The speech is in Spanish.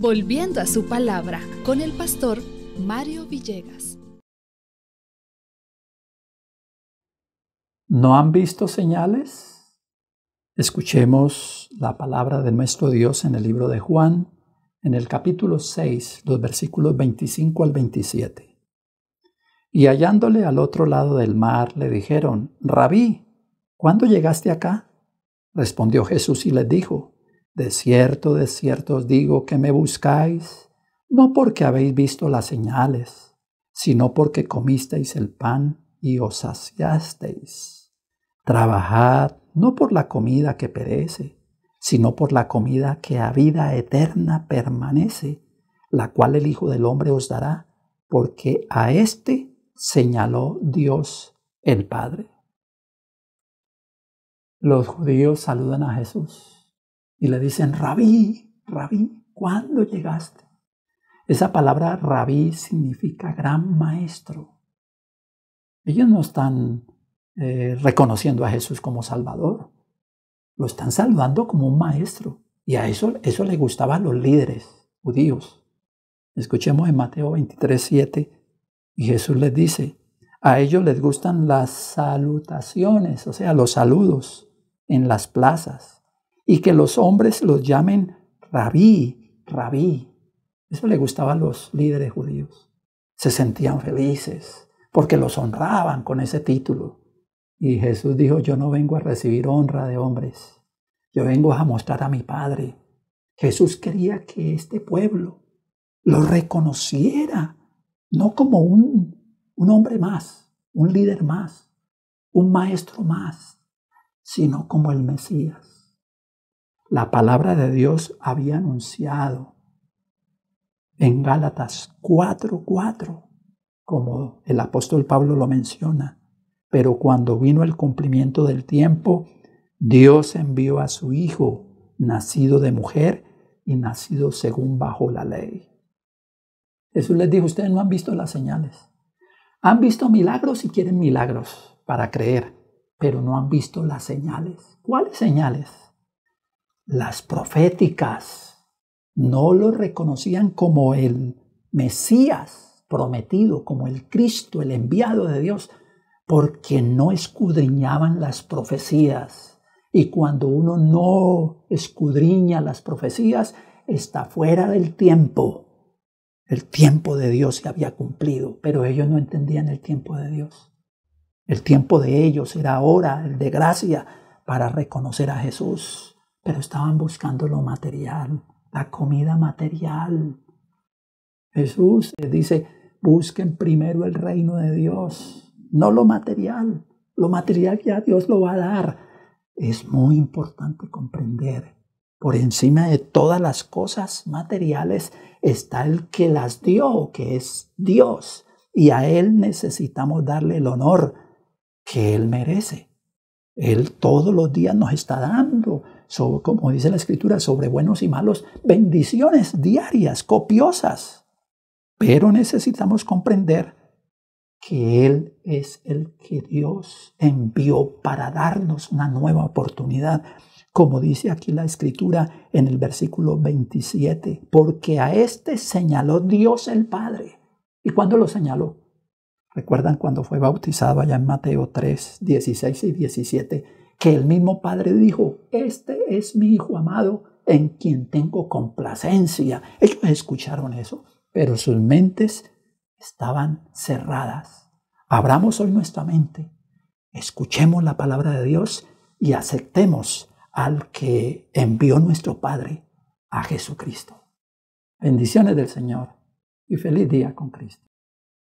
Volviendo a su palabra con el pastor Mario Villegas. ¿No han visto señales? Escuchemos la palabra de nuestro Dios en el libro de Juan, en el capítulo 6, los versículos 25 al 27. Y hallándole al otro lado del mar, le dijeron, Rabí, ¿cuándo llegaste acá? Respondió Jesús y les dijo, de cierto, de cierto os digo que me buscáis, no porque habéis visto las señales, sino porque comisteis el pan y os saciasteis. Trabajad no por la comida que perece, sino por la comida que a vida eterna permanece, la cual el Hijo del Hombre os dará, porque a éste señaló Dios el Padre. Los judíos saludan a Jesús y le dicen, rabí, rabí, ¿cuándo llegaste? Esa palabra rabí significa gran maestro. Ellos no están eh, reconociendo a Jesús como Salvador, lo están saludando como un maestro. Y a eso, eso le gustaba a los líderes judíos. Escuchemos en Mateo 23, 7, y Jesús les dice, a ellos les gustan las salutaciones, o sea, los saludos en las plazas y que los hombres los llamen rabí, rabí. Eso le gustaba a los líderes judíos. Se sentían felices porque los honraban con ese título. Y Jesús dijo, yo no vengo a recibir honra de hombres, yo vengo a mostrar a mi Padre. Jesús quería que este pueblo lo reconociera, no como un, un hombre más, un líder más, un maestro más, sino como el Mesías la palabra de Dios había anunciado en Gálatas 4:4, como el apóstol Pablo lo menciona. Pero cuando vino el cumplimiento del tiempo, Dios envió a su Hijo, nacido de mujer y nacido según bajo la ley. Jesús les dijo, ustedes no han visto las señales. Han visto milagros y quieren milagros para creer, pero no han visto las señales. ¿Cuáles señales? Las proféticas no lo reconocían como el Mesías prometido, como el Cristo, el enviado de Dios, porque no escudriñaban las profecías. Y cuando uno no escudriña las profecías, está fuera del tiempo. El tiempo de Dios se había cumplido, pero ellos no entendían el tiempo de Dios. El tiempo de ellos era ahora, el de gracia, para reconocer a Jesús pero estaban buscando lo material, la comida material. Jesús dice, busquen primero el reino de Dios, no lo material. Lo material ya Dios lo va a dar. Es muy importante comprender. Por encima de todas las cosas materiales está el que las dio, que es Dios. Y a Él necesitamos darle el honor que Él merece. Él todos los días nos está dando como dice la escritura, sobre buenos y malos, bendiciones diarias, copiosas. Pero necesitamos comprender que Él es el que Dios envió para darnos una nueva oportunidad. Como dice aquí la escritura en el versículo 27, porque a este señaló Dios el Padre. ¿Y cuándo lo señaló? ¿Recuerdan cuando fue bautizado allá en Mateo 3, 16 y 17? Que el mismo Padre dijo, este es mi Hijo amado en quien tengo complacencia. Ellos escucharon eso, pero sus mentes estaban cerradas. Abramos hoy nuestra mente, escuchemos la palabra de Dios y aceptemos al que envió nuestro Padre, a Jesucristo. Bendiciones del Señor y feliz día con Cristo.